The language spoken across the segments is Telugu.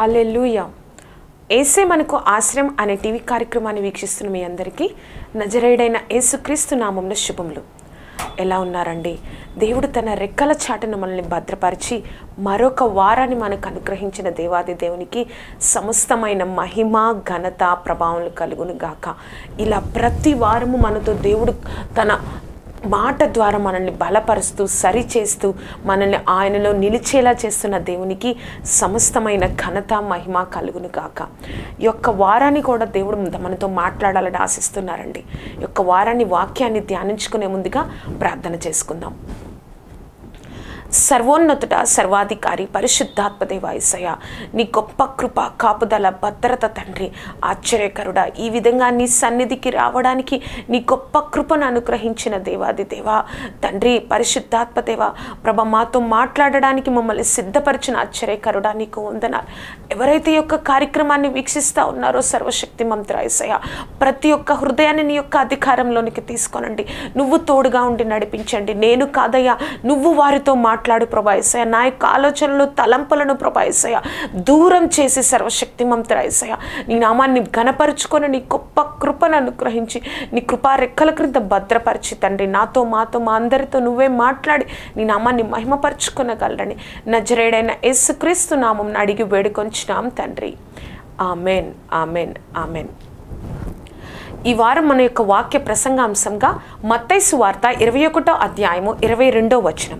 హాలెలుయ ఏసే మనకు ఆశ్రయం అనే టీవీ కార్యక్రమాన్ని వీక్షిస్తున్న మీ అందరికీ నజరేడైన యేసుక్రీస్తు నామంలో శుభములు. ఎలా ఉన్నారండి? దేవుడు తన రెక్కల చాటును మనల్ని భద్రపరిచి మరొక వారాన్ని మనకు అనుగ్రహించిన దేవాది దేవునికి సమస్తమైన మహిమ ఘనత ప్రభావం కలుగును గాక ఇలా ప్రతి వారము మనతో దేవుడు తన మాట ద్వారా మనల్ని బలపరుస్తూ సరిచేస్తూ మనల్ని ఆయనలో నిలిచేలా చేస్తున్న దేవునికి సమస్తమైన ఘనత మహిమ కలుగును కాక ఈ యొక్క వారాన్ని కూడా దేవుడు మనతో మాట్లాడాలని ఆశిస్తున్నారండి. ఈ యొక్క వారాన్ని వాక్యాన్ని ధ్యానించుకునే ముందుగా ప్రార్థన చేసుకుందాం. సర్వోన్నతుడ సర్వాధికారి పరిశుద్ధాత్మ దేవాయసయ నీ గొప్ప కృప కాపుదల భద్రత తండ్రి ఆశ్చర్యకరుడా ఈ విధంగా నీ సన్నిధికి రావడానికి నీ గొప్ప కృపను అనుగ్రహించిన దేవాది దేవా. తండ్రి పరిశుద్ధాత్మదేవ ప్రభ మాతో మాట్లాడడానికి మమ్మల్ని సిద్ధపరిచిన ఆశ్చర్యకరుడా నీకు వందనాలు. ఎవరైతే యొక్క కార్యక్రమాన్ని వీక్షిస్తూ ఉన్నారో సర్వశక్తి మంత్రాయసయ ప్రతి ఒక్క హృదయాన్ని నీ యొక్క అధికారంలోనికి తీసుకోనండి. నువ్వు తోడుగా ఉండి నడిపించండి. నేను కాదయ్యా నువ్వు వారితో మాట్లాడు మాట్లాడు ప్రభాయసయ నా యొక్క ఆలోచనలు తలంపులను ప్రభాయసయ దూరం చేసి సర్వశక్తి మంత్రాయసయ నీ నామాన్ని ఘనపరుచుకొని నీ గొప్ప కృపను అనుగ్రహించి నీ కృపా రెక్కల క్రింద భద్రపరిచి తండ్రి నాతో మాతో మా అందరితో నువ్వే మాట్లాడి నీ నామాన్ని మహిమపరుచుకునగలరని నజరేడైన యేసుక్రీస్తు నామం అడిగి వేడుకొంచినాం తండ్రి. Amen amen amen. ఈ వారం మన యొక్క వాక్య ప్రసంగాంశంగా మత్తైసు వార్త ఇరవై ఒకటో అధ్యాయము ఇరవై రెండో వచనం.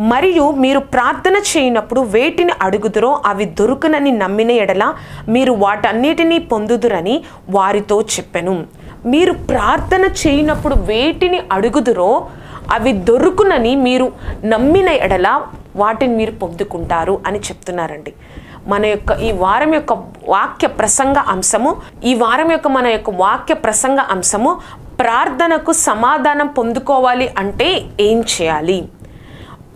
మరియు మీరు ప్రార్థన చేయనప్పుడు వేటిని అడుగుదురో అవి దొరుకునని నమ్మిన ఎడల మీరు వాటన్నిటినీ పొందుదురని వారితో చెప్పెను. మీరు ప్రార్థన చేయనప్పుడు వేటిని అడుగుదురో అవి దొరుకునని మీరు నమ్మిన ఎడల వాటిని మీరు పొందుకుంటారు అని చెప్తున్నారండి. మన యొక్క ఈ వారం యొక్క వాక్య ప్రసంగ అంశము ఈ వారం యొక్క మన యొక్క వాక్య ప్రసంగ అంశము ప్రార్థనకు సమాధానం పొందుకోవాలి అంటే ఏం చేయాలి?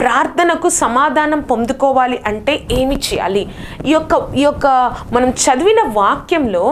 ప్రార్థనకు సమాధానం పొందుకోవాలి అంటే ఏమి చేయాలి? ఈ యొక్క ఈ యొక్క మనం చదివిన వాక్యంలో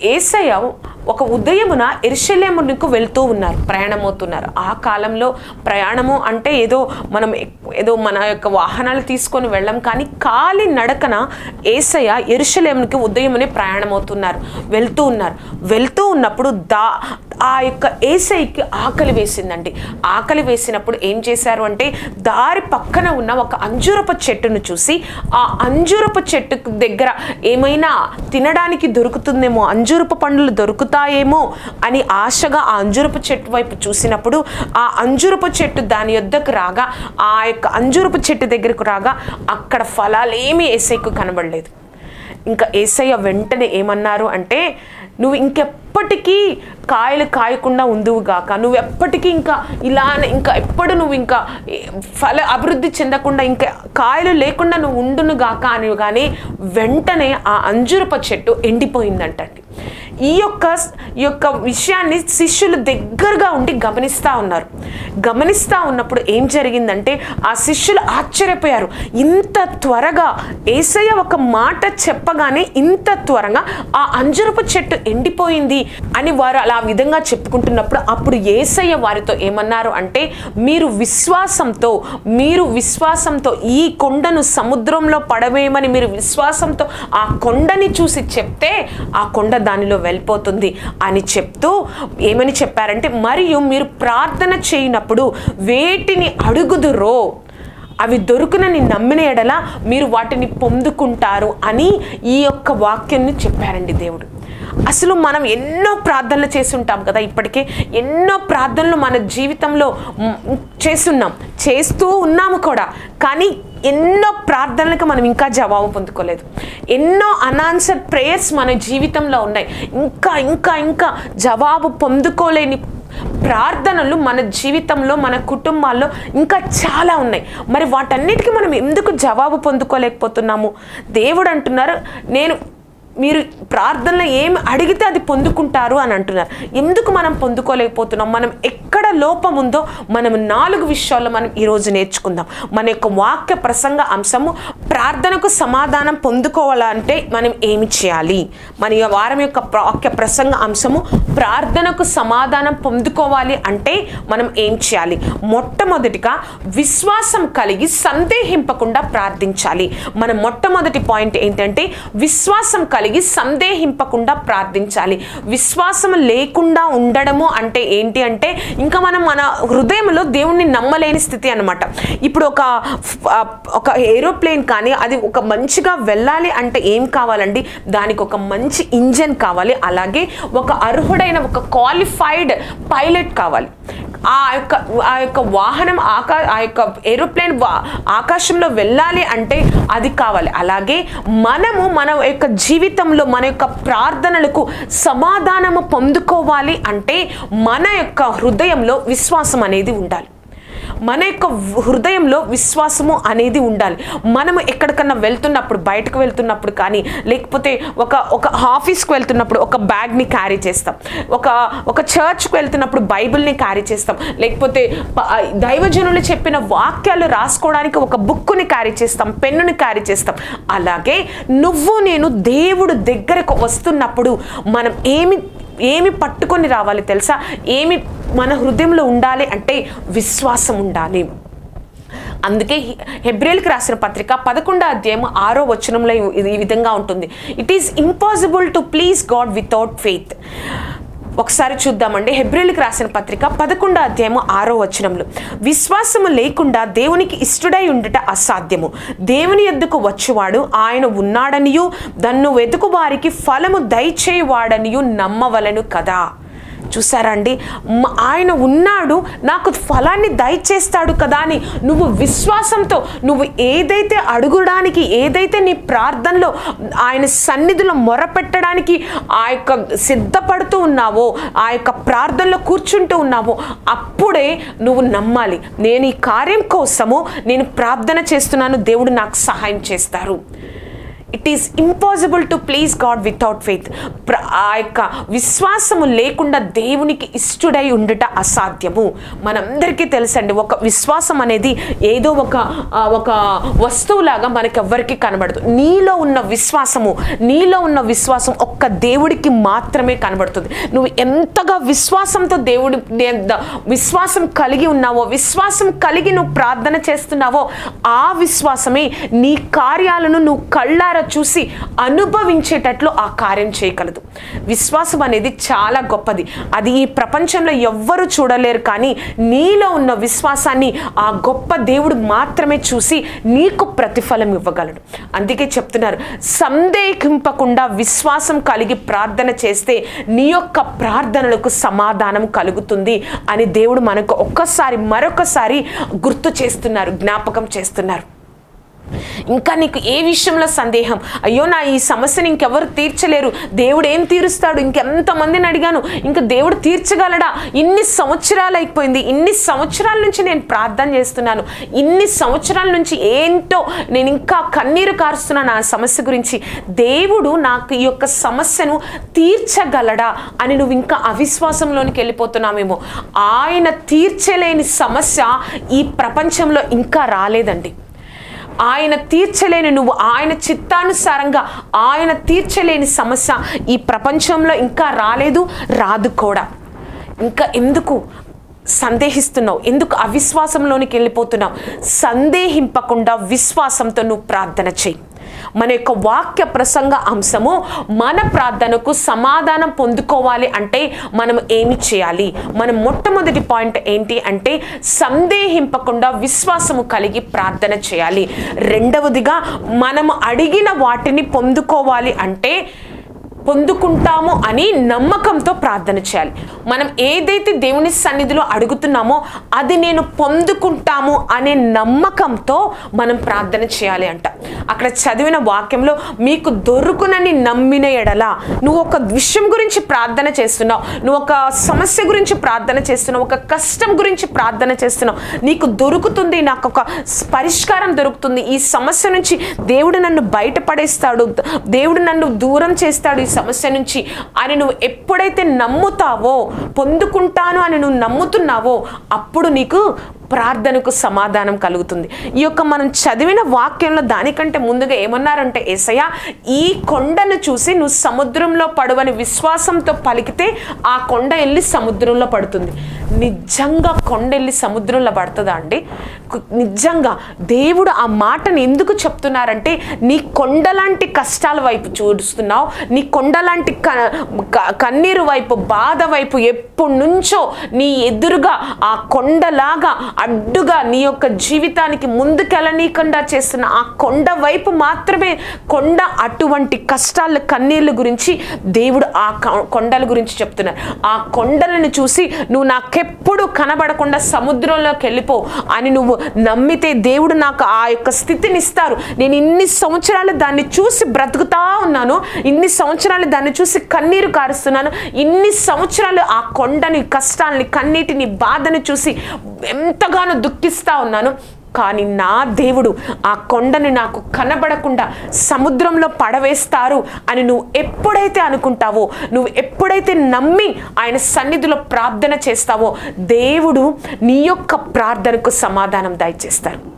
ఏసయ్య ఒక ఉదయమున ఎరుషలేమునికి వెళ్తూ ఉన్నారు ప్రయాణమవుతున్నారు. ఆ కాలంలో ప్రయాణము అంటే ఏదో మనం ఏదో మన యొక్క వాహనాలు తీసుకొని వెళ్ళం కానీ కాలి నడకన ఏసయ్య ఎరుషలేమునికి ఉదయమునే ప్రయాణమవుతున్నారు వెళ్తూ ఉన్నారు. వెళ్తూ ఉన్నప్పుడు దా ఆ యొక్క ఏసైకి ఆకలి వేసిందండి. ఆకలి వేసినప్పుడు ఏం చేశారు అంటే దారి పక్కన ఉన్న ఒక అంజూరపు చెట్టును చూసి ఆ అంజూరపు చెట్టు దగ్గర ఏమైనా తినడానికి దొరుకుతుందేమో అంజూరపు పండ్లు దొరుకుతాయేమో అని ఆశగా ఆ అంజూరపు చెట్టు వైపు చూసినప్పుడు ఆ అంజూరపు చెట్టు దాని యొద్దకు రాగా ఆ యొక్క అంజూరపు చెట్టు దగ్గరకు రాగా అక్కడ ఫలాలేమీ ఏసైకు కనబడలేదు. ఇంకా ఏసయ్య వెంటనే ఏమన్నారు అంటే నువ్వు ఇంకెప్పటికీ కాయలు కాయకుండా ఉందువు గాక. నువ్వు ఎప్పటికీ ఇంకా ఇలానే ఇంకా ఎప్పుడు నువ్వు ఇంకా ఫల అభివృద్ధి చెందకుండా ఇంకా కాయలు లేకుండా నువ్వు ఉండును గాక అని కానీ వెంటనే ఆ అంజురప చెట్టు ఎండిపోయిందంటండి. ఈ యొక్క ఈ యొక్క విషయాన్ని శిష్యులు దగ్గరగా ఉండి గమనిస్తూ ఉన్నారు. గమనిస్తూ ఉన్నప్పుడు ఏం జరిగిందంటే ఆ శిష్యులు ఆశ్చర్యపోయారు. ఇంత త్వరగా ఏసయ్య ఒక మాట చెప్పగానే ఇంత త్వరగా ఆ అంజరపు చెట్టు ఎండిపోయింది అని వారు అలా విధంగా చెప్పుకుంటున్నప్పుడు అప్పుడు ఏసయ్య వారితో ఏమన్నారు అంటే మీరు విశ్వాసంతో మీరు విశ్వాసంతో ఈ కొండను సముద్రంలో పడవేయమని మీరు విశ్వాసంతో ఆ కొండని చూసి చెప్తే ఆ కొండ దానిలో వెళ్ళిపోతుంది అని చెప్తూ ఏమని చెప్పారంటే మరియు మీరు ప్రార్థన చేయనప్పుడు వేటిని అడుగుదురో అవి దొరుకునని నమ్మిన ఎడల మీరు వాటిని పొందుకుంటారు అని ఈ యొక్క వాక్యాన్ని చెప్పారండి దేవుడు. అసలు మనం ఎన్నో ప్రార్థనలు చేస్తుంటాం కదా ఇప్పటికే. ఎన్నో ప్రార్థనలు మన జీవితంలో చేస్తున్నాం. చేస్తూ ఉన్నాము కూడా. కానీ ఎన్నో ప్రార్థనలకు మనం ఇంకా జవాబు పొందుకోలేదు. ఎన్నో అనాన్సర్డ్ ప్రేయర్స్ మన జీవితంలో ఉన్నాయి. ఇంకా ఇంకా ఇంకా జవాబు పొందుకోలేని ప్రార్థనలు మన జీవితంలో మన కుటుంబాల్లో ఇంకా చాలా ఉన్నాయి. మరి వాటన్నిటికీ మనం ఎందుకు జవాబు పొందుకోలేకపోతున్నాము? దేవుడు అంటున్నారు నేను మీరు ప్రార్థనలో ఏమి అడిగితే అది పొందుకుంటారు అని అంటున్నారు. ఎందుకు మనం పొందుకోలేకపోతున్నాం? మనం ఎక్కడ లోపం ఉందో మనం నాలుగు విషయాల్లో మనం ఈరోజు నేర్చుకుందాం. మన యొక్క వాక్య ప్రసంగ అంశము ప్రార్థనకు సమాధానం పొందుకోవాలంటే మనం ఏమి చేయాలి? మన వారం యొక్క వాక్య ప్రసంగ అంశము ప్రార్థనకు సమాధానం పొందుకోవాలి అంటే మనం ఏం చేయాలి? మొట్టమొదటిగా విశ్వాసం కలిగి సందేహింపకుండా ప్రార్థించాలి. మన మొట్టమొదటి పాయింట్ ఏంటంటే విశ్వాసం కలిగి సందేహింపకుండా ప్రార్థించాలి. విశ్వాసం లేకుండా ఉండడము అంటే ఏంటి అంటే ఇంకా మనం మన హృదయంలో దేవుణ్ణి నమ్మలేని స్థితి అనమాట ఇప్పుడు ఒక ఒక ఏరోప్లేన్ కానీ అది ఒక మంచిగా వెళ్ళాలి అంటే ఏం కావాలండి? దానికి ఒక మంచి ఇంజన్ కావాలి. అలాగే ఒక అర్హుడైన ఒక క్వాలిఫైడ్ పైలట్ కావాలి. ఆ యొక్క ఆ యొక్క వాహనం ఆకా ఆ యొక్క ఏరోప్లేన్ ఆకాశంలో వెళ్ళాలి అంటే అది కావాలి. అలాగే మనము మన యొక్క జీవితంలో మన యొక్క ప్రార్థనలకు సమాధానము పొందుకోవాలి అంటే మన యొక్క హృదయంలో విశ్వాసం అనేది ఉండాలి. మన యొక్క హృదయంలో విశ్వాసము అనేది ఉండాలి. మనము ఎక్కడికన్నా వెళ్తున్నప్పుడు బయటకు వెళ్తున్నప్పుడు కానీ లేకపోతే ఒక ఒక ఆఫీస్కి వెళ్తున్నప్పుడు ఒక బ్యాగ్ని క్యారీ చేస్తాం. ఒక ఒక చర్చ్కి వెళ్తున్నప్పుడు బైబిల్ని క్యారీ చేస్తాం. లేకపోతే దైవజనులు చెప్పిన వాక్యాలు రాసుకోవడానికి ఒక బుక్కుని క్యారీ చేస్తాం పెన్నుని క్యారీ చేస్తాం. అలాగే నువ్వు నేను దేవుడు దగ్గరకు వస్తున్నప్పుడు మనం ఏమి ఏమి పట్టుకొని రావాలి తెలుసా? ఏమి మన హృదయంలో ఉండాలి అంటే విశ్వాసం ఉండాలి. అందుకే హెబ్రిల్కి రాసిన పత్రిక పదకొండో అధ్యాయం ఆరో వచనంలో ఈ విధంగా ఉంటుంది. It is impossible to please God without faith ఒకసారి చూద్దామండి. హెబ్రిల్కి రాసిన పత్రిక పదకొండో అధ్యాయము ఆరో వచనంలో విశ్వాసము లేకుండా దేవునికి ఇష్టడై ఉండట అసాధ్యము. దేవుని ఎద్దుకు వచ్చువాడు ఆయన ఉన్నాడనియు దన్ను వెతుకు వారికి ఫలము దయచేయువాడనియు నమ్మవలను కదా. చూసారా అండి ఆయన ఉన్నాడు నాకు ఫలాన్ని దయచేస్తాడు కదా అని నువ్వు విశ్వాసంతో నువ్వు ఏదైతే అడుగడానికి ఏదైతే నీ ప్రార్థనలో ఆయన సన్నిధిలో మొరపెట్టడానికి ఆ యొక్క సిద్ధపడుతూ ఉన్నావో ఆ యొక్క ప్రార్థనలో కూర్చుంటూ ఉన్నావో అప్పుడే నువ్వు నమ్మాలి. నేను ఈ కార్యం కోసము నేను ప్రార్థన చేస్తున్నాను దేవుడు నాకు సహాయం చేస్తారు. It is impossible to please God without faith ఆ యొక్క విశ్వాసము లేకుండా దేవునికి ఇష్టడై ఉండుట అసాధ్యము. మనందరికీ తెలుసండి ఒక విశ్వాసం అనేది ఏదో ఒక ఒక వస్తువులాగా మనకెవ్వరికి కనబడదు. నీలో ఉన్న విశ్వాసము నీలో ఉన్న విశ్వాసం ఒక్క దేవుడికి మాత్రమే కనబడుతుంది. నువ్వు ఎంతగా విశ్వాసంతో దేవుడి ద- విశ్వాసం కలిగి ఉన్నావో విశ్వాసం కలిగి నువ్వు ప్రార్థన చేస్తున్నావో ఆ విశ్వాసమే నీ కార్యాలను నువ్వు కళ్ళార చూసి అనుభవించేటట్లు ఆ కార్యం చేయగలదు. విశ్వాసం అనేది చాలా గొప్పది. అది ఈ ప్రపంచంలో ఎవ్వరు చూడలేరు కానీ నీలో ఉన్న విశ్వాసాన్ని ఆ గొప్ప దేవుడు మాత్రమే చూసి నీకు ప్రతిఫలం ఇవ్వగలడు. అందుకే చెప్తున్నారు సందేహింపకుండా విశ్వాసం కలిగి ప్రార్థన చేస్తే నీ యొక్క ప్రార్థనలకు సమాధానం కలుగుతుంది అని దేవుడు మనకు ఒక్కసారి మరొకసారి గుర్తు చేస్తున్నారు జ్ఞాపకం చేస్తున్నారు. ఇంకా నీకు ఏ విషయంలో సందేహం? అయ్యో నా ఈ సమస్యని ఇంకెవరు తీర్చలేరు. దేవుడు ఏం తీరుస్తాడు? ఇంకెంతమందిని అడిగాను? ఇంకా దేవుడు తీర్చగలడా? ఇన్ని సంవత్సరాలు అయిపోయింది ఇన్ని సంవత్సరాల నుంచి నేను ప్రార్థన చేస్తున్నాను. ఇన్ని సంవత్సరాల నుంచి ఏంటో నేను ఇంకా కన్నీరు కారుస్తున్నాను ఆ సమస్య గురించి. దేవుడు నాకు ఈ యొక్క సమస్యను తీర్చగలడా అని నువ్వు ఇంకా అవిశ్వాసంలోనికి వెళ్ళిపోతున్నామేమో ఆయన తీర్చలేని సమస్య ఈ ప్రపంచంలో ఇంకా రాలేదండి. ఆయన తీర్చలేని నువ్వు ఆయన చిత్తానుసారంగా ఆయన తీర్చలేని సమస్య ఈ ప్రపంచంలో ఇంకా రాలేదు రాదు కూడా. ఇంకా ఎందుకు సందేహిస్తున్నావు? ఎందుకు అవిశ్వాసంలోనికి వెళ్ళిపోతున్నావు? సందేహింపకుండా విశ్వాసంతో నువ్వు ప్రార్థన చేయి. మన యొక్క వాక్య ప్రసంగ అంశము మన ప్రార్థనకు సమాధానం పొందుకోవాలి అంటే మనం ఏమి చేయాలి? మన మొట్టమొదటి పాయింట్ ఏంటి అంటే సందేహింపకుండా విశ్వాసము కలిగి ప్రార్థన చేయాలి. రెండవదిగా మనం అడిగిన వాటిని పొందుకోవాలి అంటే పొందుకుంటాము అని నమ్మకంతో ప్రార్థన చేయాలి. మనం ఏదైతే దేవుని సన్నిధిలో అడుగుతున్నామో అది నేను పొందుకుంటాము అనే నమ్మకంతో మనం ప్రార్థన చేయాలి అంట. అక్కడ చదివిన వాక్యంలో మీకు దొరుకునని నమ్మిన ఎడల నువ్వు ఒక విషయం గురించి ప్రార్థన చేస్తున్నావు నువ్వు ఒక సమస్య గురించి ప్రార్థన చేస్తున్నావు ఒక కష్టం గురించి ప్రార్థన చేస్తున్నావు. నీకు దొరుకుతుంది నాకు ఒక పరిష్కారం దొరుకుతుంది. ఈ సమస్య నుంచి దేవుడు నన్ను బయటపడేస్తాడు దేవుడు నన్ను దూరం చేస్తాడు ఈ సమస్య నుంచి అని నువ్వు ఎప్పుడైతే నమ్ముతావో పొందుకుంటాను అని నువ్వు నమ్ముతున్నావో అప్పుడు నీకు ప్రార్థనకు సమాధానం కలుగుతుంది. ఈ యొక్క మనం చదివిన వాక్యంలో దానికంటే ముందుగా ఏమన్నారంటే ఏసయ్య ఈ కొండను చూసి నువ్వు సముద్రంలో పడవని విశ్వాసంతో పలికితే ఆ కొండ వెళ్ళి సముద్రంలో పడుతుంది. నిజంగా కొండ వెళ్ళి సముద్రంలో పడుతుందా అండి? నిజంగా దేవుడు ఆ మాటను ఎందుకు చెప్తున్నారంటే నీ కొండలాంటి కష్టాల వైపు చూస్తున్నావు నీ కొండలాంటి క- కన్నీరు వైపు బాధ వైపు ఎప్పటి నుంచో నీ ఎదురుగా ఆ కొండలాగా అడ్డుగా నీ యొక్క జీవితానికి ముందుకెళ్ళనీయకుండా చేస్తున్న ఆ కొండ వైపు మాత్రమే కొండ అటువంటి కష్టాల కన్నీళ్ళ గురించి దేవుడు ఆ క- కొండల గురించి చెప్తున్నారు. ఆ కొండలను చూసి నువ్వు నాకెప్పుడు కనబడకుండా సముద్రంలోకి వెళ్ళిపో అని నువ్వు నమ్మితే దేవుడు నాకు ఆ యొక్క స్థితిని ఇస్తారు. నేను ఇన్ని సంవత్సరాలు దాన్ని చూసి బ్రతుకుతా ఉన్నాను. ఇన్ని సంవత్సరాలు దాన్ని చూసి కన్నీరు కారుస్తున్నాను. ఇన్ని సంవత్సరాలు ఆ కొండని కష్టాలని కన్నీటిని బాధను చూసి ఎంత ఎంతగానో దుఃఖిస్తా ఉన్నాను. కానీ నా దేవుడు ఆ కొండని నాకు కనబడకుండా సముద్రంలో పడవేస్తారు అని నువ్వు ఎప్పుడైతే అనుకుంటావో నువ్వు ఎప్పుడైతే నమ్మి ఆయన సన్నిధిలో ప్రార్థన చేస్తావో దేవుడు నీ యొక్క ప్రార్థనకు సమాధానం దయచేస్తారు.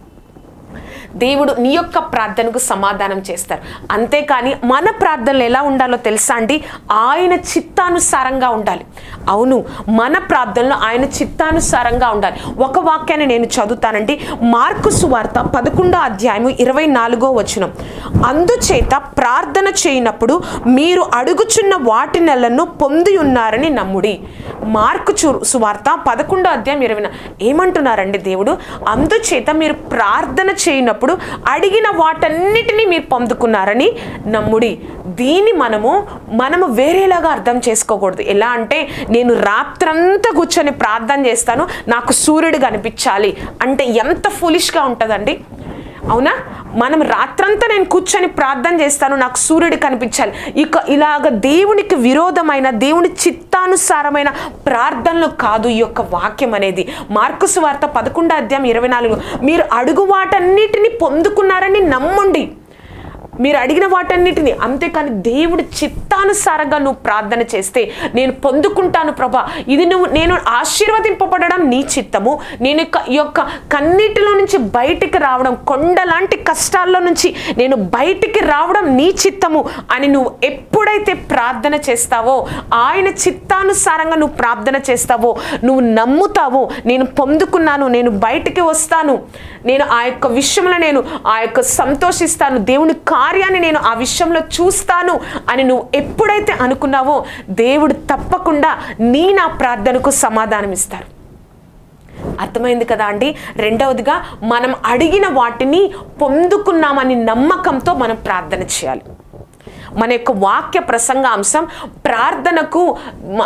దేవుడు నీ యొక్క ప్రార్థనకు సమాధానం చేస్తారు. అంతేకాని మన ప్రార్థనలు ఎలా ఉండాలో తెలుసా అండి? ఆయన చిత్తానుసారంగా ఉండాలి. అవును మన ప్రార్థనలు ఆయన చిత్తానుసారంగా ఉండాలి. ఒక వాక్యాన్ని నేను చదువుతానండి. మార్కు సువార్త పదకొండో అధ్యాయము ఇరవై నాలుగో వచనం. అందుచేత ప్రార్థన చేయనప్పుడు మీరు అడుగుచున్న వాటి నెలను పొంది ఉన్నారని నమ్ముడి. మార్కు చు సువార్త పదకొండో అధ్యాయం ఇరవై ఏమంటున్నారండి దేవుడు? అందుచేత మీరు ప్రార్థన చేయనప్పుడు అడిగిన వాటన్నిటినీ మీరు పొందుకున్నారని నమ్ముడి. దీన్ని మనము మనము వేరేలాగా అర్థం చేసుకోకూడదు. ఎలా అంటే నేను రాత్రంతా కూర్చొని ప్రార్థన చేస్తాను నాకు సూర్యుడు కనిపించాలి. అంటే ఎంత ఫులిష్గా ఉంటుందండి? అవునా? మనం రాత్రంతా నేను కూర్చొని ప్రార్థన చేస్తాను నాకు సూర్యుడు కనిపించాలి. ఇక ఇలాగ దేవునికి విరోధమైన దేవుని చిత్తానుసారమైన ప్రార్థనలు కాదు ఈ యొక్క వాక్యం అనేది. మార్కుసు వార్త పదకొండో అధ్యాయం ఇరవై నాలుగు. మీరు అడుగు వాటన్నిటిని పొందుకున్నారని నమ్మండి. మీరు అడిగిన వాటన్నిటిని అంతేకాని దేవుడి చిత్తానుసారంగా నువ్వు ప్రార్థన చేస్తే నేను పొందుకుంటాను ప్రభా. ఇది నువ్వు నేను ఆశీర్వదింపబడడం నీ చిత్తము. నేను యొక్క కన్నీటిలో నుంచి బయటికి రావడం కొండలాంటి కష్టాల్లో నుంచి నేను బయటికి రావడం నీ చిత్తము అని నువ్వు ఎప్పుడైతే ప్రార్థన చేస్తావో ఆయన చిత్తానుసారంగా నువ్వు ప్రార్థన చేస్తావో నువ్వు నమ్ముతావో నేను పొందుకున్నాను నేను బయటికి వస్తాను నేను ఆ యొక్క విషయంలో నేను ఆ యొక్క సంతోషిస్తాను దేవుని కా కార్యాన్ని నేను ఆ విషయంలో చూస్తాను అని నువ్వు ఎప్పుడైతే అనుకున్నావో దేవుడు తప్పకుండా నీ నా ప్రార్థనకు సమాధానం ఇస్తారు అర్థమైంది కదా అండి? రెండవదిగా మనం అడిగిన వాటిని పొందుకున్నామని నమ్మకంతో మనం ప్రార్థన చేయాలి. మన యొక్క వాక్య ప్రసంగాంశం ప్రార్థనకు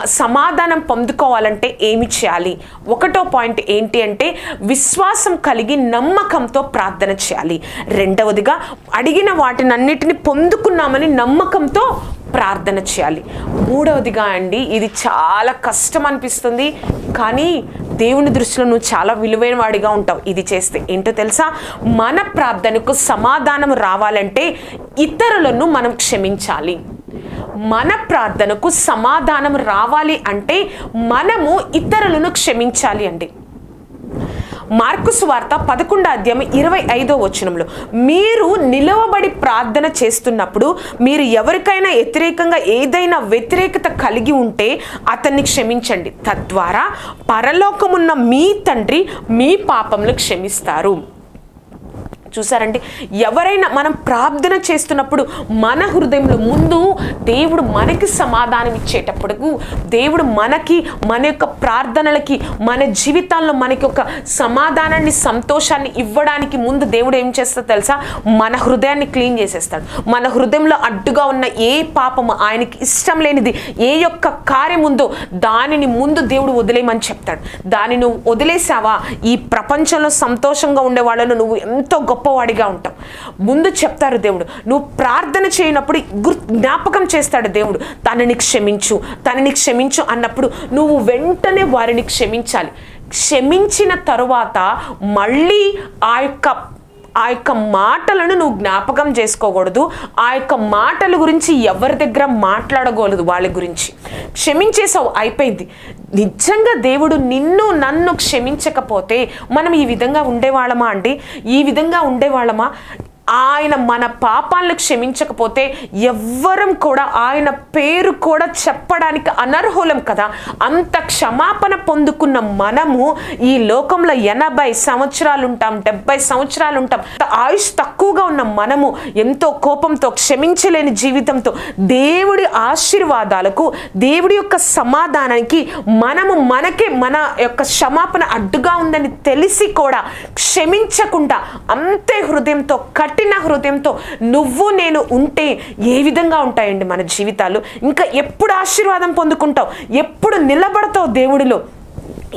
సమాధానం పొందుకోవాలంటే ఏమి చేయాలి? ఒకటో పాయింట్ ఏంటి అంటే విశ్వాసం కలిగి నమ్మకంతో ప్రార్థన చేయాలి. రెండవదిగా అడిగిన వాటినన్నిటిని పొందుకున్నామని నమ్మకంతో ప్రార్థన చేయాలి. మూడవదిగా అండి ఇది చాలా కష్టం అనిపిస్తుంది కానీ దేవుని దృష్టిలో నువ్వు చాలా విలువైన వాడిగా ఉంటావు. ఇది చేస్తే ఏంటో తెలుసా? మన ప్రార్థనకు సమాధానం రావాలంటే ఇతరులను మనం క్షమించాలి. మన ప్రార్థనకు సమాధానం రావాలి అంటే మనము ఇతరులను క్షమించాలి అండి. మార్కుస్ వార్త పదకొండు అధ్యాయం ఇరవై ఐదో వచనంలో. మీరు నిలవబడి ప్రార్థన చేస్తున్నప్పుడు మీరు ఎవరికైనా వ్యతిరేకంగా ఏదైనా వ్యతిరేకత కలిగి ఉంటే అతన్ని క్షమించండి. తద్వారా పరలోకమున్న మీ తండ్రి మీ పాపములు క్షమిస్తారు. చూసారండి ఎవరైనా మనం ప్రార్థన చేస్తున్నప్పుడు మన హృదయంలో ముందు దేవుడు మనకి సమాధానం ఇచ్చేటప్పుడు దేవుడు మనకి మన యొక్క ప్రార్థనలకి మన జీవితాల్లో మనకి ఒక సమాధానాన్ని సంతోషాన్ని ఇవ్వడానికి ముందు దేవుడు ఏం చేస్తాడో తెలుసా? మన హృదయాన్ని క్లీన్ చేసేస్తాడు. మన హృదయంలో అడ్డుగా ఉన్న ఏ పాపము ఆయనకి ఇష్టం లేనిది ఏ యొక్క కార్యం ఉందో దానిని ముందు దేవుడు వదిలేయమని చెప్తాడు. దాన్ని నువ్వు వదిలేసావా? ఈ ప్రపంచంలో సంతోషంగా ఉండే వాళ్ళను నువ్వు ఎంతో గొప్ప గొప్పవాడిగా ఉంటాం ముందు చెప్తారు దేవుడు నువ్వు ప్రార్థన చేయనప్పుడు గుర్ జ్ఞాపకం చేస్తాడు దేవుడు తనని క్షమించు తనని క్షమించు అన్నప్పుడు నువ్వు వెంటనే వారిని క్షమించాలి. క్షమించిన తరువాత మళ్ళీ ఆ యొక్క ఆ యొక్క మాటలను నువ్వు జ్ఞాపకం చేసుకోకూడదు. ఆ యొక్క మాటల గురించి ఎవరి దగ్గర మాట్లాడకూడదు వాళ్ళ గురించి. క్షమించేసావు అయిపోయింది. నిజంగా దేవుడు నిన్ను నన్ను క్షమించకపోతే మనం ఈ విధంగా ఉండేవాళ్ళమా అండి? ఈ విధంగా ఉండేవాళ్ళమా? ఆయన మన పాపాలను క్షమించకపోతే ఎవ్వరం కూడా ఆయన పేరు కూడా చెప్పడానికి అనర్హులం కదా. అంత క్షమాపణ పొందుకున్న మనము ఈ లోకంలో ఎనభై సంవత్సరాలు ఉంటాం డెబ్బై సంవత్సరాలు ఉంటాం ఆయుష్ తక్కువగా ఉన్న మనము ఎంతో కోపంతో క్షమించలేని జీవితంతో దేవుడి ఆశీర్వాదాలకు దేవుడి యొక్క సమాధానానికి మనము మనకే మన యొక్క క్షమాపణ అడ్డుగా ఉందని తెలిసి కూడా క్షమించకుండా అంతే హృదయంతో కఠిన హృదయంతో నువ్వు నేను ఉంటే ఏ విధంగా ఉంటాయండి మన జీవితాలు? ఇంకా ఎప్పుడు ఆశీర్వాదం పొందుకుంటావు? ఎప్పుడు నిలబడతావు దేవుడిలో?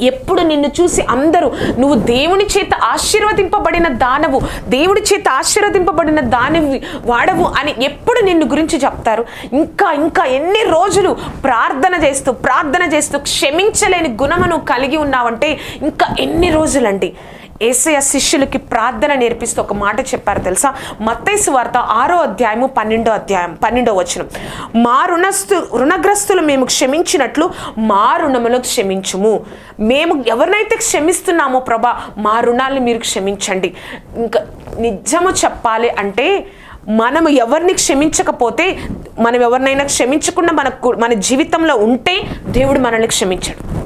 ఎప్పుడు నిన్ను చూసి అందరూ నువ్వు దేవుని చేత ఆశీర్వదింపబడిన దానవు దేవుడి చేత ఆశీర్వదింపబడిన దానవి వాడవు అని ఎప్పుడు నిన్ను గురించి చెప్తారు? ఇంకా ఇంకా ఎన్ని రోజులు ప్రార్థన చేస్తూ ప్రార్థన చేస్తూ క్షమించలేని గుణమును కలిగి ఉన్నావంటే ఇంకా ఎన్ని రోజులండి? ఏసయ శిష్యులకి ప్రార్థన నేర్పిస్తూ ఒక మాట చెప్పారు తెలుసా? మత్తైసు వార్త ఆరో అధ్యాయము పన్నెండో అధ్యాయం పన్నెండో వచనం. మా రుణస్థు రుణగ్రస్తులు మేము క్షమించినట్లు మా రుణములు క్షమించుము. మేము ఎవరినైతే క్షమిస్తున్నామో ప్రభా మా రుణాలను మీరు క్షమించండి. ఇంకా నిజము చెప్పాలి అంటే మనము ఎవరిని క్షమించకపోతే మనం ఎవరినైనా క్షమించకుండా మనకు మన జీవితంలో ఉంటే దేవుడు మనల్ని క్షమించడు.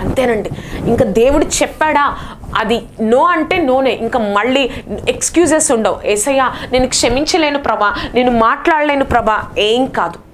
అంతేనండి. ఇంకా దేవుడు చెప్పాడా అది నో అంటే నోనే. ఇంకా మళ్ళీ ఎక్స్క్యూజెస్ ఉండవు. ఏసయ్యా నేను క్షమించలేను ప్రభా నేను మాట్లాడలేను ప్రభా ఏం కాదు.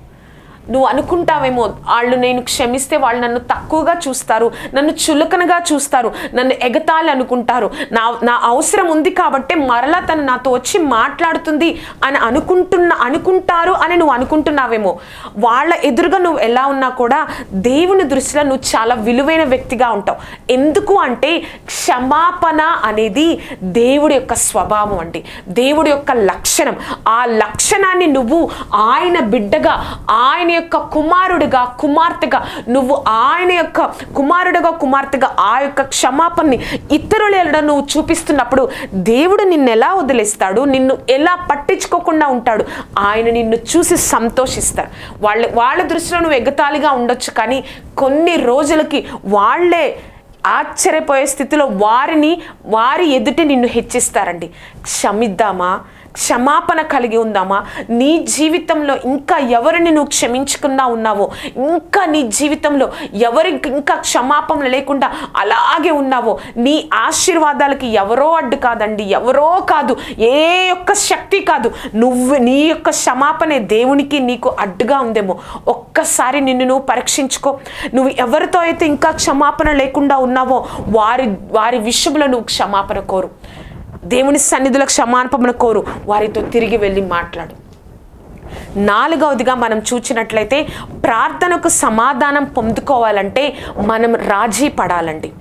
నువ్వు అనుకుంటావేమో వాళ్ళు నేను క్షమిస్తే వాళ్ళు నన్ను తక్కువగా చూస్తారు నన్ను చులకనగా చూస్తారు నన్ను ఎగతాలి అనుకుంటారు నా నా అవసరం ఉంది కాబట్టే మరలా తను నాతో వచ్చి మాట్లాడుతుంది అని అనుకుంటున్న అనుకుంటారు అని నువ్వు అనుకుంటున్నావేమో. వాళ్ళ ఎదురుగా నువ్వు ఎలా ఉన్నా కూడా దేవుని దృష్టిలో నువ్వు చాలా విలువైన వ్యక్తిగా ఉంటావు. ఎందుకు అంటే క్షమాపణ అనేది దేవుడి యొక్క స్వభావం అండి. దేవుడి యొక్క లక్షణం. ఆ లక్షణాన్ని నువ్వు ఆయన బిడ్డగా ఆయన యొక్క కుమారుడిగా కుమార్తెగా నువ్వు ఆయన యొక్క కుమారుడిగా కుమార్తెగా ఆ యొక్క క్షమాపణని ఇతరులు ఎడల నువ్వు చూపిస్తున్నప్పుడు దేవుడు నిన్ను ఎలా వదిలేస్తాడు? నిన్ను ఎలా పట్టించుకోకుండా ఉంటాడు? ఆయన నిన్ను చూసి సంతోషిస్తారు. వాళ్ళ వాళ్ళ దృష్టిలో నువ్వు ఎగతాళిగా ఉండొచ్చు కానీ కొన్ని రోజులకి వాళ్ళే ఆశ్చర్యపోయే స్థితిలో వారిని వారి ఎదుటి నిన్ను హెచ్చిస్తారండి. క్షమిద్దామా? క్షమాపణ కలిగి ఉందామా? నీ జీవితంలో ఇంకా ఎవరిని నువ్వు క్షమించకుండా ఉన్నావో? ఇంకా నీ జీవితంలో ఎవరికి ఇంకా క్షమాపణ లేకుండా అలాగే ఉన్నావో? నీ ఆశీర్వాదాలకి ఎవరో అడ్డు కాదండి ఎవరో కాదు ఏ యొక్క శక్తి కాదు. నువ్వు నీ యొక్క క్షమాపణే దేవునికి నీకు అడ్డుగా ఉందేమో? ఒక్కసారి నిన్ను నువ్వు పరీక్షించుకో. నువ్వు ఎవరితో అయితే ఇంకా క్షమాపణ లేకుండా ఉన్నావో వారి వారి విషయంలో నువ్వు క్షమాపణ కోరు. దేవుని సన్నిధిలో క్షమాపణ కోరు. వారితో తిరిగి వెళ్ళి మాట్లాడు. నాలుగవదిగా మనం చూచినట్లయితే ప్రార్థనకు సమాధానం పొందుకోవాలంటే మనం రాజీ పడాలండి.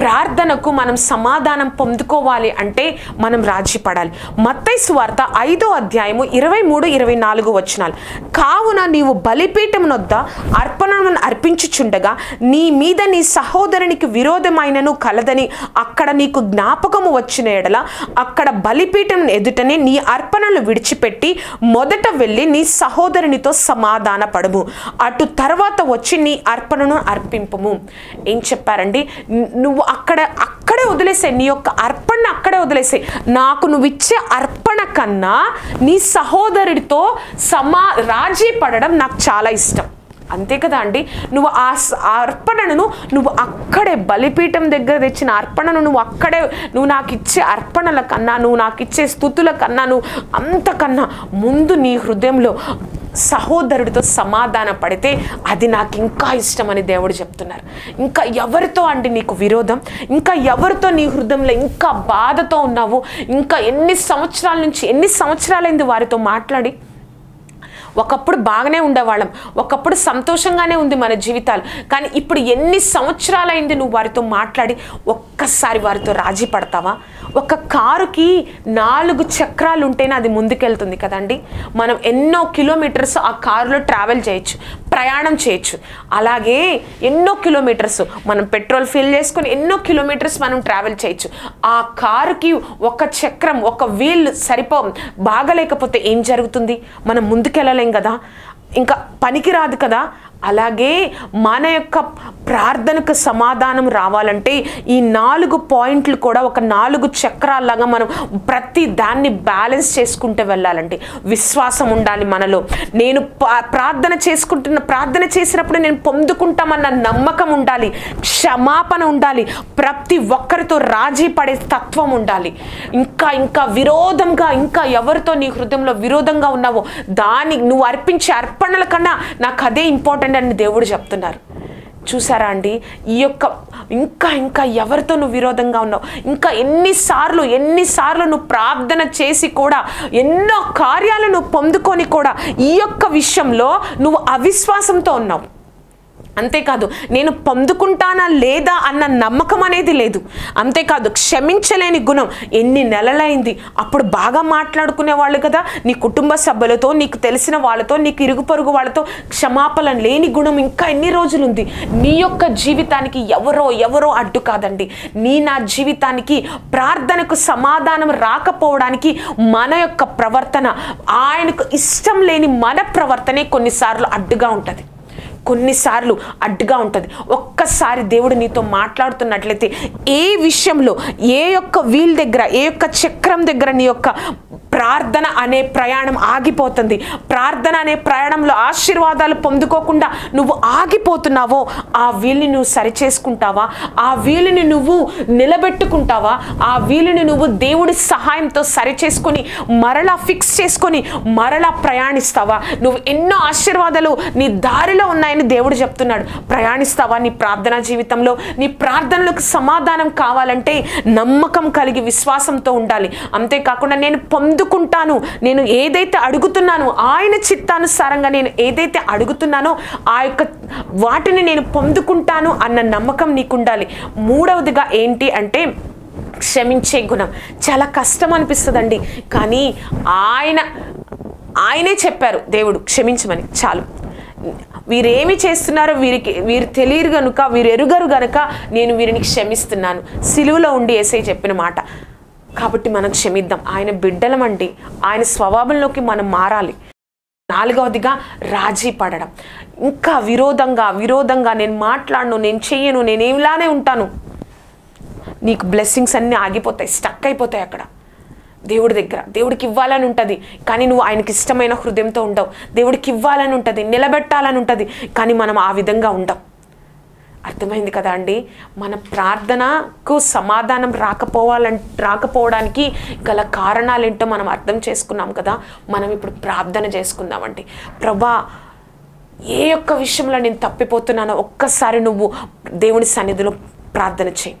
ప్రార్థనకు మనం సమాధానం పొందుకోవాలి అంటే మనం రాజీ పడాలి. మత్తయి సువార్త ఐదో అధ్యాయము ఇరవై మూడు ఇరవై నాలుగు వచనాలు. కావున నీవు బలిపీఠం నొద్ద అర్పణను అర్పించుచుండగా నీ మీద నీ సహోదరునికి విరోధమైనను కలదని అక్కడ నీకు జ్ఞాపకము వచ్చిన ఎడల అక్కడ బలిపీఠం ఎదుటనే నీ అర్పణలు విడిచిపెట్టి మొదట వెళ్ళి నీ సహోదరునితో సమాధాన పడము అటు తర్వాత వచ్చి నీ అర్పణను అర్పింపము. ఏం చెప్పారండి? నువ్వు నువ్వు అక్కడ అక్కడే వదిలేసే నీ యొక్క అర్పణ అక్కడే వదిలేసే నాకు నువ్వు ఇచ్చే అర్పణ కన్నా నీ సహోదరుడితో సమా రాజీ పడడం నాకు చాలా ఇష్టం. అంతే కదా అండి? నువ్వు ఆ ఆ అర్పణను నువ్వు అక్కడే బలిపీఠం దగ్గర తెచ్చిన అర్పణను నువ్వు అక్కడే నువ్వు నాకు ఇచ్చే అర్పణల కన్నా నువ్వు నాకు ఇచ్చే స్థుతుల కన్నా నువ్వు అంతకన్నా ముందు నీ హృదయంలో సహోదరుడితో సమాధాన పడితే అది నాకు ఇంకా ఇష్టమని దేవుడు చెప్తున్నారు. ఇంకా ఎవరితో అండి నీకు విరోధం? ఇంకా ఎవరితో నీ హృదయంలో ఇంకా బాధతో ఉన్నావు? ఇంకా ఎన్ని సంవత్సరాల నుంచి ఎన్ని సంవత్సరాలైంది వారితో మాట్లాడి? ఒకప్పుడు బాగానే ఉండేవాళ్ళం. ఒకప్పుడు సంతోషంగానే ఉంది మన జీవితాలు. కానీ ఇప్పుడు ఎన్ని సంవత్సరాలైంది నువ్వు వారితో మాట్లాడి? ఒక్కసారి వారితో రాజీ పడతావా? ఒక కారుకి నాలుగు చక్రాలు ఉంటేనే అది ముందుకెళ్తుంది కదండి. మనం ఎన్నో కిలోమీటర్స్ ఆ కారులో ట్రావెల్ చేయొచ్చు ప్రయాణం చేయొచ్చు. అలాగే ఎన్నో కిలోమీటర్స్ మనం పెట్రోల్ ఫిల్ చేసుకొని ఎన్నో కిలోమీటర్స్ మనం ట్రావెల్ చేయొచ్చు. ఆ కారుకి ఒక చక్రం ఒక వీల్ సరిపో బాగలేకపోతే ఏం జరుగుతుంది? మనం ముందుకెళ్ళలేం కదా? ఇంకా పనికిరాదు కదా? అలాగే మన యొక్క ప్రార్థనకు సమాధానం రావాలంటే ఈ నాలుగు పాయింట్లు కూడా ఒక నాలుగు చక్రాల్లాగా మనం ప్రతి దాన్ని బ్యాలెన్స్ చేసుకుంటూ వెళ్ళాలంటే విశ్వాసం ఉండాలి మనలో. నేను ప్రార్థన చేసుకుంటున్న ప్రార్థన చేసినప్పుడు నేను పొందుకుంటామన్న నమ్మకం ఉండాలి క్షమాపణ ఉండాలి ప్రతి ఒక్కరితో రాజీ పడే తత్వం ఉండాలి. ఇంకా ఇంకా విరోధంగా ఇంకా ఎవరితో నీ హృదయంలో విరోధంగా ఉన్నావో దాని నువ్వు అర్పించే అర్పణల కన్నా నాకు అదే ఇంపార్టెంట్ అని దేవుడు చెప్తున్నారు. చూసారా అండి? ఈ యొక్క ఇంకా ఇంకా ఎవరితో నువ్వు విరోధంగా ఉన్నావు? ఇంకా ఎన్నిసార్లు ఎన్నిసార్లు నువ్వు ప్రార్థన చేసి కూడా ఎన్నో కార్యాలను పొందుకొని కూడా ఈ యొక్క విషయంలో నువ్వు అవిశ్వాసంతో ఉన్నావు. అంతేకాదు నేను పొందుకుంటానా లేదా అన్న నమ్మకం అనేది లేదు. అంతేకాదు క్షమించలేని గుణం ఎన్ని నెలలైంది. అప్పుడు బాగా మాట్లాడుకునే వాళ్ళు కదా. నీ కుటుంబ సభ్యులతో నీకు తెలిసిన వాళ్ళతో నీకు ఇరుగు పొరుగు వాళ్ళతో క్షమాపణ లేని గుణం ఇంకా ఎన్ని రోజులు ఉంది నీ యొక్క జీవితానికి ఎవరో ఎవరో అడ్డు కాదండి. నీ నా జీవితానికి ప్రార్థనకు సమాధానం రాకపోవడానికి మన యొక్క ప్రవర్తన ఆయనకు ఇష్టం లేని మన ప్రవర్తనే కొన్నిసార్లు అడ్డుగా ఉంటుంది. కొన్నిసార్లు అడ్డుగా ఉంటుంది. ఒక్కసారి దేవుడు నీతో మాట్లాడుతున్నట్లయితే ఏ విషయంలో ఏ యొక్క వీల్ దగ్గర ఏ యొక్క చక్రం దగ్గర నీ యొక్క ప్రార్థన అనే ప్రయాణం ఆగిపోతుంది. ప్రార్థన అనే ప్రయాణంలో ఆశీర్వాదాలు పొందుకోకుండా నువ్వు ఆగిపోతున్నావో ఆ వీలుని నువ్వు సరిచేసుకుంటావా? ఆ వీలుని నువ్వు నిలబెట్టుకుంటావా? ఆ వీలుని నువ్వు దేవుడి సహాయంతో సరిచేసుకొని మరలా ఫిక్స్ చేసుకొని మరలా ప్రయాణిస్తావా? నువ్వు ఎన్నో ఆశీర్వాదాలు నీ దారిలో ఉన్నాయని దేవుడు చెప్తున్నాడు. ప్రయాణిస్తావా నీ ప్రార్థనా జీవితంలో? నీ ప్రార్థనలకు సమాధానం కావాలంటే నమ్మకం కలిగి విశ్వాసంతో ఉండాలి. అంతేకాకుండా నేను పొందు పొందుకుంటాను నేను ఏదైతే అడుగుతున్నానో ఆయన చిత్తానుసారంగా నేను ఏదైతే అడుగుతున్నానో ఆ యొక్క వాటిని నేను పొందుకుంటాను అన్న నమ్మకం నీకుండాలి. మూడవదిగా ఏంటి అంటే క్షమించే గుణం. చాలా కష్టం అనిపిస్తుందండి. కానీ ఆయన ఆయనే చెప్పారు దేవుడు క్షమించమని. చాలు. వీరేమి చేస్తున్నారో వీరికి వీరు తెలియరు గనుక వీరు ఎరుగరు గనుక నేను వీరిని క్షమిస్తున్నాను. సిలువలో ఉండి ఏసై చెప్పిన మాట. కాబట్టి మనం క్షమిద్దాం. ఆయన బిడ్డలమండి ఆయన స్వభావంలోకి మనం మారాలి. నాలుగవదిగా రాజీ పడడం. ఇంకా విరోధంగా విరోధంగా నేను మాట్లాడను నేను చెయ్యను నేను ఇలానే ఉంటాను. నీకు బ్లెస్సింగ్స్ అన్నీ ఆగిపోతాయి స్టక్ అయిపోతాయి అక్కడ. దేవుడి దగ్గర. దేవుడికి ఇవ్వాలని ఉంటుంది. కానీ నువ్వు ఆయనకి ఇష్టమైన హృదయంతో ఉండవు. దేవుడికి ఇవ్వాలని ఉంటుంది నిలబెట్టాలని ఉంటుంది. కానీ మనం ఆ విధంగా ఉండవు అర్థమైంది కదా అండి? మన ప్రార్థనకు సమాధానం రాకపోవాలం రాకపోవడానికి గల కారణాలు ఏంటో మనం అర్థం చేసుకున్నాం కదా? మనం ఇప్పుడు ప్రార్థన చేసుకుందామండి. ప్రభా ఏ యొక్క విషయంలో నేను తప్పిపోతున్నానో ఒక్కసారి నువ్వు దేవుని సన్నిధిలో ప్రార్థన చేయి.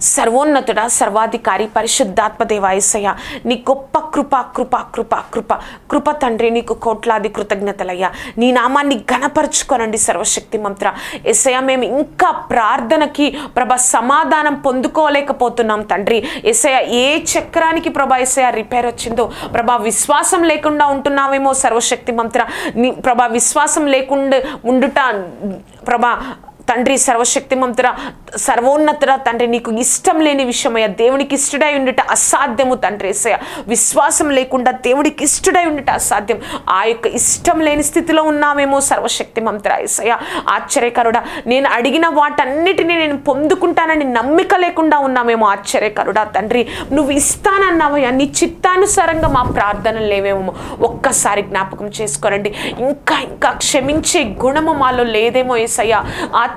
సర్వోన్నతుడ సర్వాధికారి పరిశుద్ధాత్మదేవాయసయ్య నీ గొప్ప కృప కృప కృప కృప. కృప తండ్రి నీకు కోట్లాది కృతజ్ఞతలయ్యా. నీ నామాన్ని ఘనపరుచుకోనండి సర్వశక్తి మంత్ర ఎస్ఐ మేము ఇంకా ప్రార్థనకి ప్రభ సమాధానం పొందుకోలేకపోతున్నాం తండ్రి. ఎస్ఐ ఏ చక్రానికి ప్రభా ఎస్ఐ రిపేర్ వచ్చిందో ప్రభా విశ్వాసం లేకుండా ఉంటున్నావేమో సర్వశక్తి మంత్ర నీ ప్రభా విశ్వాసం లేకుండా ఉండుట ప్రభా తండ్రి సర్వశక్తిమంతుడ సర్వోన్నతుర తండ్రి నీకు ఇష్టం లేని విషయమయ్యా. దేవునికి ఇష్టడై ఉండుట అసాధ్యము తండ్రి ఏసయ్య. విశ్వాసం లేకుండా దేవుడికి ఇష్టడై ఉండుట అసాధ్యం. ఆ యొక్క ఇష్టం లేని స్థితిలో ఉన్నామేమో సర్వశక్తిమంతుడ ఏసయ్య. ఆశ్చర్యకరుడా నేను అడిగిన వాటన్నిటిని నేను పొందుకుంటానని నమ్మిక లేకుండా ఉన్నామేమో ఆశ్చర్యకరుడా తండ్రి. నువ్వు ఇస్తానన్నావయ్యా నీ చిత్తానుసారంగా మా ప్రార్థనలు లేవేమో. ఒక్కసారి జ్ఞాపకం చేసుకోరండి. ఇంకా ఇంకా క్షమించే గుణము మాలో లేదేమో ఏసయ్యా.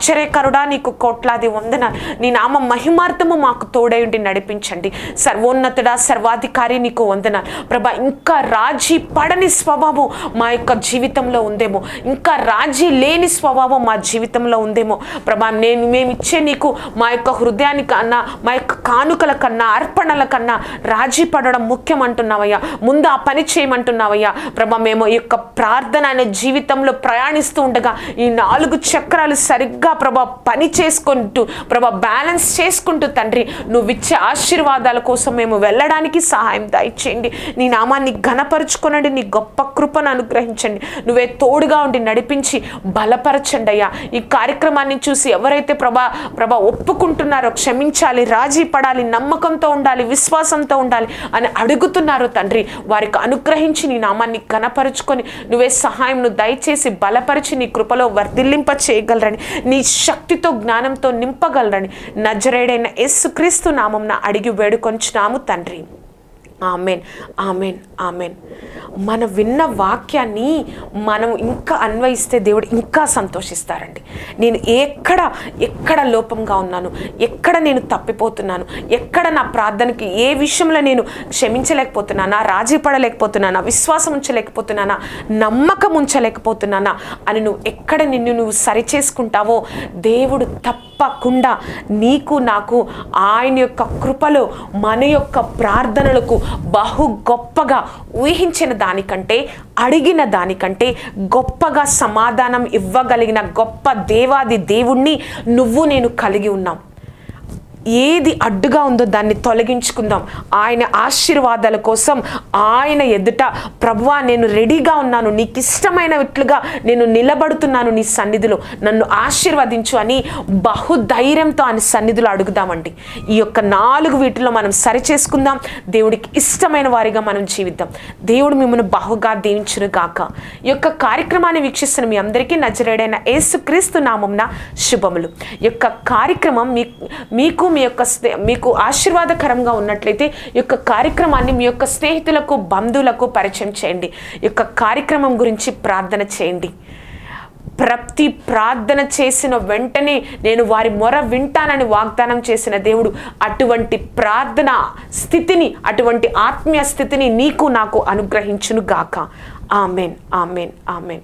ఆశ్చర్యకరుడా నీకు కోట్లాది వందన నీ నామ మహిమార్థము మాకు తోడై ఉండి నడిపించండి. సర్వోన్నతుడా సర్వాధికారి నీకు వందన. ప్రభా ఇంకా రాజీ పడని స్వభావం మా యొక్క జీవితంలో ఉందేమో. ఇంకా రాజీ లేని స్వభావం మా జీవితంలో ఉందేమో. ప్రభా నేను మేము ఇచ్చే నీకు మా యొక్క హృదయానికన్నా మా యొక్క కానుకల కన్నా అర్పణల కన్నా రాజీ పడడం ముఖ్యం అంటున్నావయ్యా ముందు ఆ పని చేయమంటున్నావయ్యా. ప్రభా మేము ఈ యొక్క ప్రార్థన అనే జీవితంలో ప్రయాణిస్తూ ఉండగా ఈ నాలుగు చక్రాలు సరిగ్గా ప్రభా పని చేసుకుంటూ ప్రభా బ్యాలెన్స్ చేసుకుంటూ తండ్రి నువ్వు ఇచ్చే ఆశీర్వాదాల కోసం మేము వెళ్ళడానికి సహాయం దయచేయండి. నీ నామాన్ని ఘనపరుచుకొనండి నీ గొప్ప కృపను అనుగ్రహించండి. నువ్వే తోడుగా ఉండి నడిపించి బలపరచండి అయ్యా. ఈ కార్యక్రమాన్ని చూసి ఎవరైతే ప్రభా ప్రభా ఒప్పుకుంటున్నారో క్షమించాలి రాజీ పడాలి నమ్మకంతో ఉండాలి విశ్వాసంతో ఉండాలి అని అడుగుతున్నారో తండ్రి వారికి అనుగ్రహించి నీ నామాన్ని ఘనపరుచుకొని నువ్వే సహాయంను దయచేసి బలపరిచి నీ కృపలో వర్ధిల్లింప చేయగలరని నీ శక్తితో జ్ఞానంతో నింపగలరని నజరేడైన యేసుక్రీస్తు నామంన అడిగి వేడుకొంచున్నాము తండ్రి. Amen amen amen. మన విన్న వాక్యాన్ని మనం ఇంకా అన్వయిస్తే దేవుడు ఇంకా సంతోషిస్తారండి. నేను ఎక్కడ ఎక్కడ లోపంగా ఉన్నాను? ఎక్కడ నేను తప్పిపోతున్నాను? ఎక్కడ నా ప్రార్థనకి ఏ విషయంలో నేను క్షమించలేకపోతున్నానా? రాజీ పడలేకపోతున్నానా? విశ్వాసం ఉంచలేకపోతున్నానా? నమ్మకం ఉంచలేకపోతున్నానా? అని నువ్వు ఎక్కడ నిన్ను నువ్వు సరిచేసుకుంటావో దేవుడు తప్పకుండా నీకు నాకు ఆయన యొక్క కృపలో మన యొక్క ప్రార్థనలకు బహు గొప్పగా ఊహించిన దానికంటే అడిగిన దానికంటే గొప్పగా సమాధానం ఇవ్వగలిగిన గొప్ప దేవాది దేవుణ్ణి నువ్వు నేను కలిగి ఉన్నాం. ఏది అడ్డుగా ఉందో దాన్ని తొలగించుకుందాం. ఆయన ఆశీర్వాదాల కోసం ఆయన ఎదుట ప్రభువా నేను రెడీగా ఉన్నాను. నీకు ఇష్టమైనట్లుగా నేను నిలబడుతున్నాను నీ సన్నిధిలో. నన్ను ఆశీర్వదించు అని బహుధైర్యంతో ఆయన సన్నిధిలో అడుగుదామండి. ఈ యొక్క నాలుగు వీటిలో మనం సరిచేసుకుందాం. దేవుడికి ఇష్టమైన వారిగా మనం జీవిద్దాం. దేవుడు మిమ్మల్ని బహుగా దీవించును గాక ఈ యొక్క కార్యక్రమాన్ని వీక్షిస్తున్న మీ అందరికీ నజరేడైన యేసుక్రీస్తు నామంన శుభములు. ఈ యొక్క కార్యక్రమం మీ మీకు మీ యొక్క స్నే- మీకు ఆశీర్వాదకరంగా ఉన్నట్లయితే ఈ యొక్క కార్యక్రమాన్ని మీ యొక్క స్నేహితులకు బంధువులకు పరిచయం చేయండి. ఈ యొక్క కార్యక్రమం గురించి ప్రార్థన చేయండి. ప్రతి ప్రార్థన చేసిన వెంటనే నేను వారి మొర వింటానని వాగ్దానం చేసిన దేవుడు అటువంటి ప్రార్థన స్థితిని అటువంటి ఆత్మీయ స్థితిని నీకు నాకు అనుగ్రహించును గాక ఆమెన్ ఆమెన్ ఆమెన్.